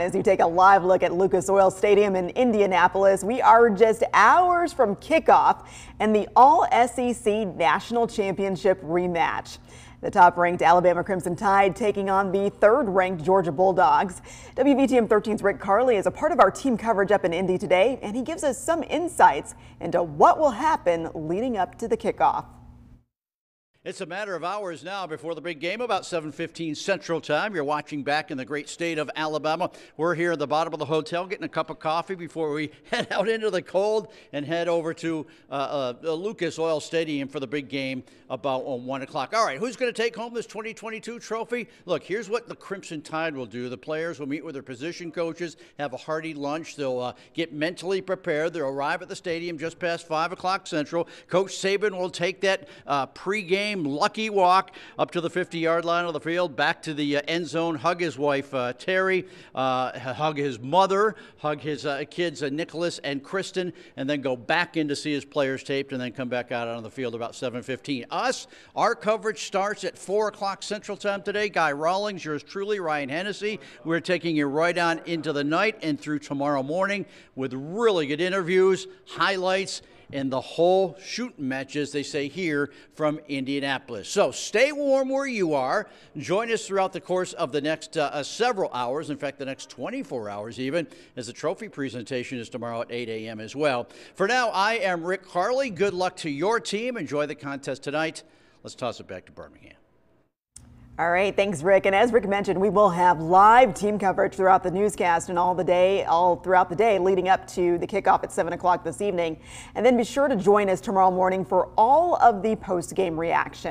As you take a live look at Lucas Oil Stadium in Indianapolis, we are just hours from kickoff and the All SEC National Championship rematch. The top ranked Alabama Crimson Tide taking on the third ranked Georgia Bulldogs. WVTM 13's Rick Karle is a part of our team coverage up in Indy today, and he gives us some insights into what will happen leading up to the kickoff. It's a matter of hours now before the big game, about 7:15 Central Time. You're watching back in the great state of Alabama. We're here at the bottom of the hotel getting a cup of coffee before we head out into the cold and head over to uh, uh, Lucas Oil Stadium for the big game about uh, one o'clock. All right, who's going to take home this 2022 trophy? Look, here's what the Crimson Tide will do. The players will meet with their position coaches, have a hearty lunch. They'll uh, get mentally prepared. They'll arrive at the stadium just past five o'clock Central. Coach Saban will take that uh, pregame game lucky walk up to the 50 yard line of the field, back to the uh, end zone, hug his wife uh, Terry, uh, hug his mother, hug his uh, kids uh, Nicholas and Kristen, and then go back in to see his players taped, and then come back out on the field about 7:15. Us, our coverage starts at 4 o'clock Central Time today. Guy Rawlings, yours truly, Ryan Hennessy. We're taking you right on into the night and through tomorrow morning with really good interviews, highlights and the whole shooting match, as they say here from Indianapolis. So stay warm where you are. Join us throughout the course of the next uh, uh, several hours, in fact, the next 24 hours even, as the trophy presentation is tomorrow at 8 a.m. as well. For now, I am Rick Karle. Good luck to your team. Enjoy the contest tonight. Let's toss it back to Birmingham. All right, thanks, Rick. And as Rick mentioned, we will have live team coverage throughout the newscast and all the day, all throughout the day leading up to the kickoff at 7 o'clock this evening. And then be sure to join us tomorrow morning for all of the post game reaction.